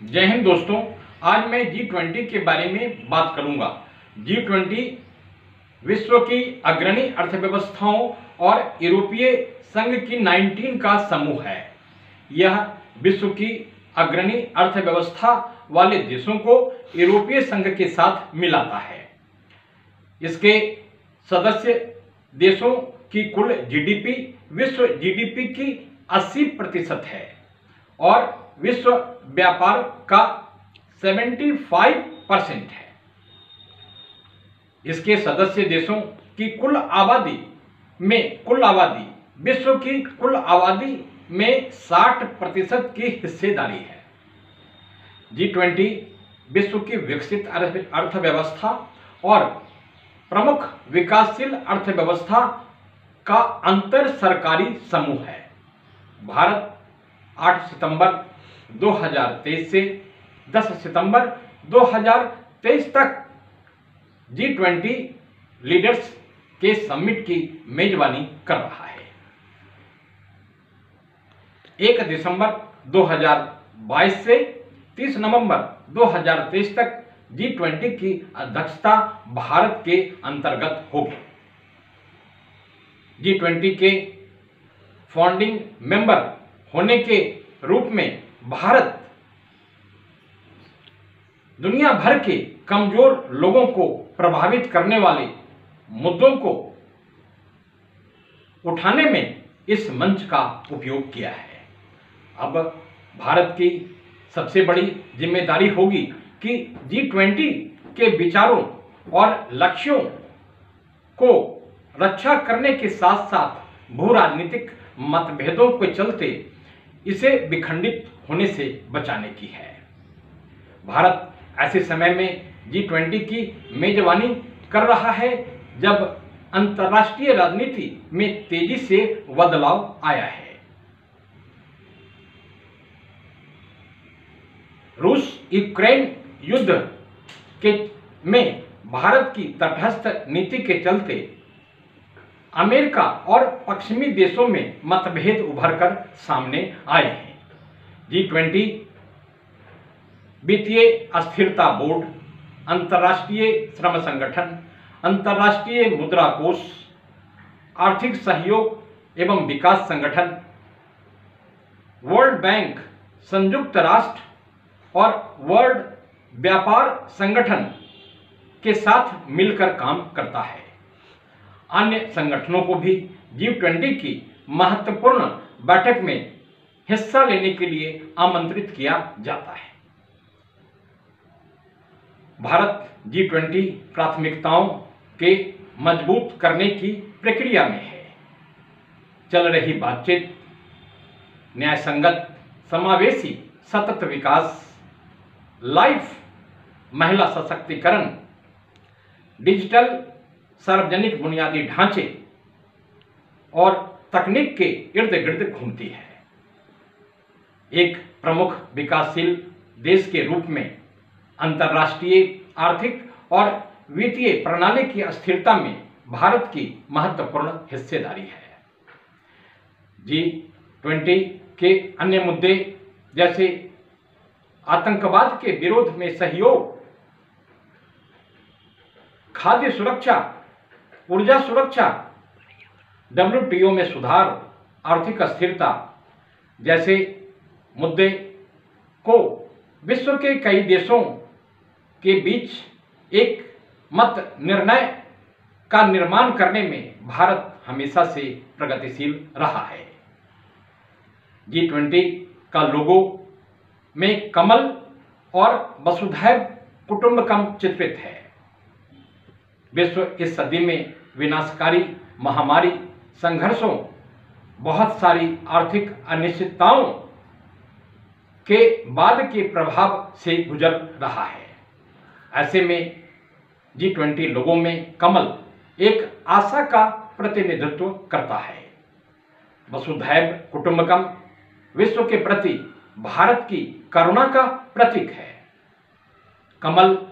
जय हिंद दोस्तों, आज मैं जी ट्वेंटी के बारे में बात करूँगा। जी ट्वेंटी विश्व की अग्रणी अर्थव्यवस्थाओं और यूरोपीय संघ की 19 का समूह है। यह विश्व की अग्रणी अर्थव्यवस्था वाले देशों को यूरोपीय संघ के साथ मिलाता है। इसके सदस्य देशों की कुल जीडीपी विश्व जीडीपी की 80 प्रतिशत है और विश्व व्यापार का 75 परसेंट है। इसके सदस्य देशों की कुल आबादी में, कुल आबादी, विश्व की कुल आबादी में 60 प्रतिशत की हिस्सेदारी है। जी ट्वेंटी, विश्व की विकसित अर्थव्यवस्था और प्रमुख विकासशील अर्थव्यवस्था का अंतर सरकारी समूह है। भारत 8 सितंबर 2023 से 10 सितंबर 2023 तक जी ट्वेंटी लीडर्स के समिट की मेजबानी कर रहा है। 1 दिसंबर 2022 से 30 नवंबर 2023 तक जी ट्वेंटी की अध्यक्षता भारत के अंतर्गत होगी। जी ट्वेंटी के फाउंडिंग मेंबर होने के रूप में भारत दुनिया भर के कमज़ोर लोगों को प्रभावित करने वाले मुद्दों को उठाने में इस मंच का उपयोग किया है। अब भारत की सबसे बड़ी ज़िम्मेदारी होगी कि जी ट्वेंटी के विचारों और लक्ष्यों को रक्षा करने के साथ साथ भू राजनीतिक मतभेदों के चलते इसे विखंडित होने से बचाने की है। भारत ऐसे समय में जी ट्वेंटी की मेजबानी कर रहा है, जब अंतर्राष्ट्रीय राजनीति में तेज़ी से बदलाव आया है। रूस यूक्रेन युद्ध के में भारत की तटस्थ नीति के चलते अमेरिका और पश्चिमी देशों में मतभेद उभर कर सामने आए हैं। जी ट्वेंटी वित्तीय अस्थिरता बोर्ड, अंतर्राष्ट्रीय श्रम संगठन, अंतर्राष्ट्रीय मुद्रा कोष, आर्थिक सहयोग एवं विकास संगठन, वर्ल्ड बैंक, संयुक्त राष्ट्र और वर्ल्ड व्यापार संगठन के साथ मिलकर काम करता है। अन्य संगठनों को भी जी ट्वेंटी की महत्वपूर्ण बैठक में हिस्सा लेने के लिए आमंत्रित किया जाता है। भारत जी ट्वेंटी प्राथमिकताओं के मज़बूत करने की प्रक्रिया में है। चल रही बातचीत न्याय संगत समावेशी सतत विकास, लाइफ, महिला सशक्तिकरण, डिजिटल सार्वजनिक बुनियादी ढांचे और तकनीक के इर्द गिर्द घूमती है। एक प्रमुख विकासशील देश के रूप में अंतर्राष्ट्रीय आर्थिक और वित्तीय प्रणाली की अस्थिरता में भारत की महत्वपूर्ण हिस्सेदारी है। जी ट्वेंटी के अन्य मुद्दे जैसे आतंकवाद के विरोध में सहयोग, खाद्य सुरक्षा ऊर्जा सुरक्षा डब्ल्यूटीओ में सुधार, आर्थिक अस्थिरता जैसे मुद्दे को विश्व के कई देशों के बीच एक मत निर्णय का निर्माण करने में भारत हमेशा से प्रगतिशील रहा है। जी ट्वेंटी का लोगो में कमल और वसुधैव कुटुंबकम चित्रित है। विश्व इस सदी में विनाशकारी महामारी, संघर्षों, बहुत सारी आर्थिक अनिश्चितताओं के बाद के प्रभाव से गुजर रहा है। ऐसे में जी ट्वेंटी लोगों में कमल एक आशा का प्रतिनिधित्व करता है। वसुधैव कुटुंबकम विश्व के प्रति भारत की करुणा का प्रतीक है। कमल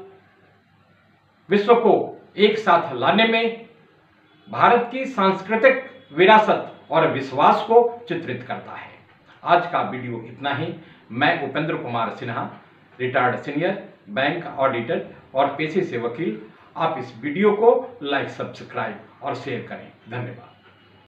विश्व को एक साथ लाने में भारत की सांस्कृतिक विरासत और विश्वास को चित्रित करता है। आज का वीडियो इतना ही। मैं Upendra Kumar Sinha, retired senior, bank auditor और पेशे से वकील। आप इस वीडियो को लाइक, सब्सक्राइब और शेयर करें। धन्यवाद।